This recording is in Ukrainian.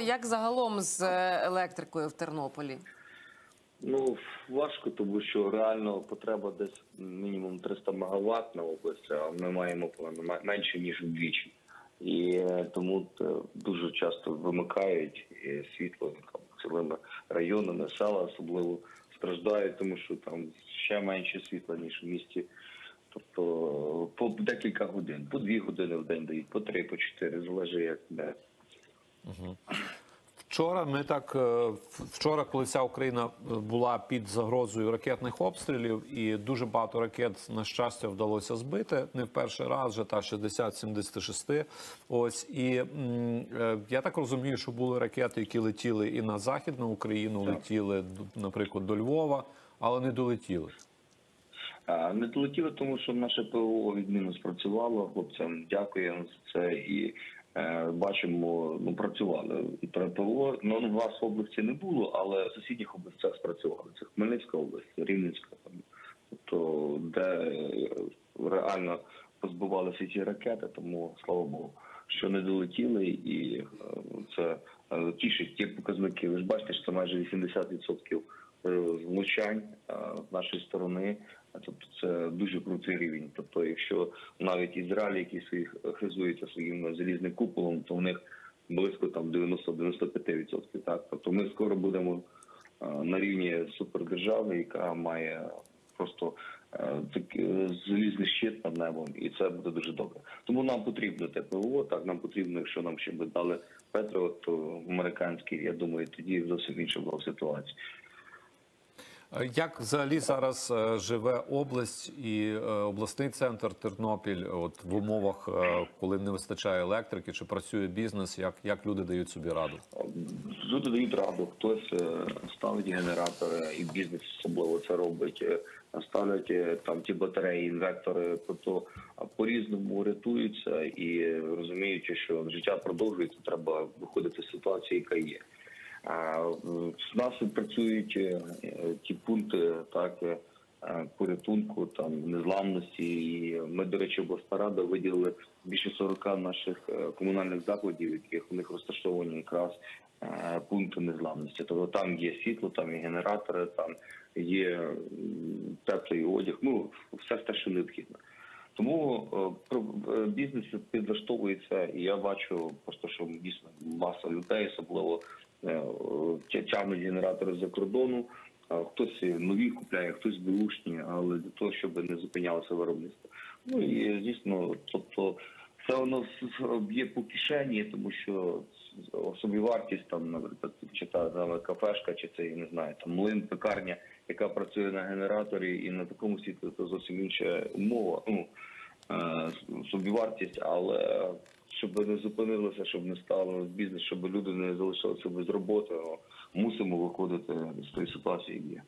Як загалом з е, електрикою в Тернополі? Ну важко, тому що реально потреба десь мінімум 300 МВт на область, а ми маємо менше ніж вдвічі. І е, тому е, дуже часто вимикають світло там, цілими районами, села особливо страждають, тому що там ще менше світла ніж в місті. Тобто по декілька годин, по дві години в день дають, по три, по чотири, залежить як де. Вчора ми так е, вчора, коли вся Україна е, була під загрозою ракетних обстрілів, і дуже багато ракет на щастя вдалося збити не в перший раз, вже та 60-76. Ось і е, я так розумію, що були ракети, які летіли і на західну Україну, летіли наприклад до Львова, але не долетіли. Не долетіло, тому що наше ПВО відмінно спрацювало. Хлопцям дякуємо за це і бачимо, ну працювали про ПВО. Ну в нас в області не було, але в сусідніх областях спрацювали. Це Хмельницька область, Рівненська, там, тобто де е, реально позбувалися ці ракети, тому слава Богу, що не долетіли, і е, це е, тішить ті показники. Ви ж бачите, що майже 80% е, влучань е, з нашої сторони. Тобто це дуже крутий рівень. Тобто, якщо навіть Ізраїль, який своїх хизується своїм залізним куполом, то в них близько там 90-95%. Так, тобто ми скоро будемо е, на рівні супердержави, яка має просто е, так, е, залізний щит над небом, і це буде дуже добре. Тому нам потрібно ТПО, так нам потрібно, якщо нам ще би дали Петро, то американський, я думаю, тоді зовсім інша була ситуація. Е, Як взагалі зараз е, живе область і е, обласний центр Тернопіль, от в умовах, коли не вистачає електрики, чи працює бізнес, як, як люди дають собі раду? Люди дають раду, хтось ставить генератори, і бізнес особливо це робить. Ставлять там ті батареї, інвектори, тобто по-різному рятуються і розуміючи, що життя продовжується, треба виходити з ситуації, яка є. В нас працюють е, е, ті пункти, так е, е, порятунку, там незламності. І ми, до речі, обласна рада виділили більше 40 наших комунальних закладів, яких у них розташовані якраз пункти незламності. Тобто там є світло, там є генератори, там є теплий одяг. Ну все те, що необхідно. Тому бізнес підлаштовується, і я бачу просто, що дійсно маса людей, особливо тягнуть генератори з-за кордону. Хтось нові купляє, хтось бушні, але для того, щоб не зупинялося виробництво. Ну і звісно, тобто це воно б'є по кишені, тому що собівартість там, наприклад, чи та саме кафешка, чи це я не знаю, там млин, пекарня, яка працює на генераторі, і на такому світлі це зовсім інша умова. Ну е, собівартість, але щоб не зупинилося, щоб не стало бізнес, щоб люди не залишилися без роботи, мусимо виходити з тої ситуації, є.